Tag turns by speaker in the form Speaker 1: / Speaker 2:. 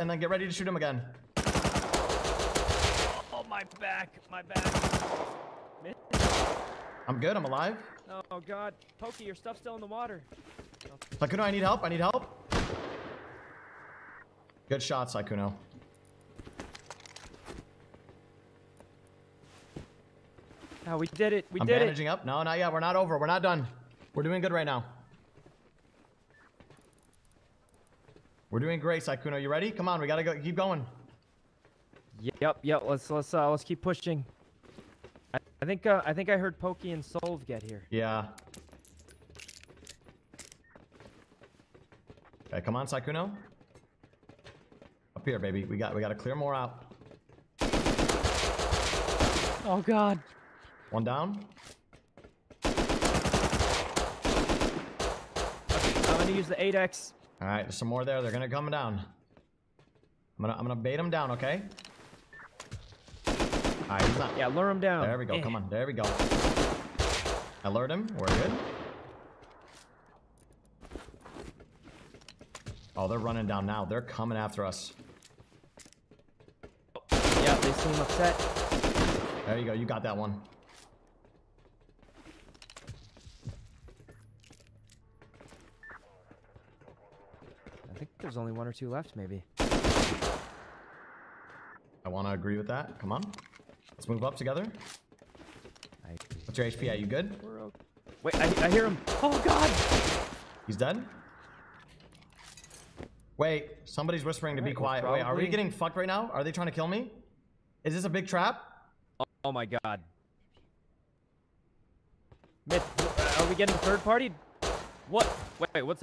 Speaker 1: and then get ready to shoot him again.
Speaker 2: Oh, my back, my back.
Speaker 1: I'm good. I'm alive.
Speaker 2: Oh God, Pokey, your stuff's still in the water.
Speaker 1: Sykkuno, I need help. I need help. Good shot, Sykkuno.
Speaker 2: Oh, we did it. We
Speaker 1: I'm
Speaker 2: did it.
Speaker 1: bandaging up. No, not yet. We're not over. We're not done. We're doing good right now. We're doing great, Sykkuno. You ready? Come on, we gotta go. Keep going.
Speaker 2: Yep, yep. Let's let's uh, let's keep pushing. I, I think uh, I think I heard Pokey and Solve get here.
Speaker 1: Yeah. Okay, come on, Sykkuno. Up here, baby. We got we gotta clear more out.
Speaker 2: Oh God.
Speaker 1: One down.
Speaker 2: I'm gonna use the 8x.
Speaker 1: All right, there's some more there. They're gonna come down. I'm gonna I'm gonna bait them down, okay? All right, he's not.
Speaker 2: Yeah, lure him down.
Speaker 1: There we go.
Speaker 2: Eh.
Speaker 1: Come on. There we go. Alert him. We're good. Oh, they're running down now. They're coming after us.
Speaker 2: Yeah, they seem upset.
Speaker 1: There you go. You got that one.
Speaker 2: Think there's only one or two left, maybe.
Speaker 1: I want to agree with that. Come on. Let's move up together.
Speaker 2: I,
Speaker 1: What's your HP Are You good?
Speaker 2: Wait, I, I hear him. Oh God.
Speaker 1: He's dead? Wait, somebody's whispering to be
Speaker 2: Alright, well,
Speaker 1: quiet. Wait, are we getting fucked right now? Are they trying to kill me? Is this a big trap?
Speaker 2: Oh my God. Myth, are we getting third party? What? Wait, wait, what's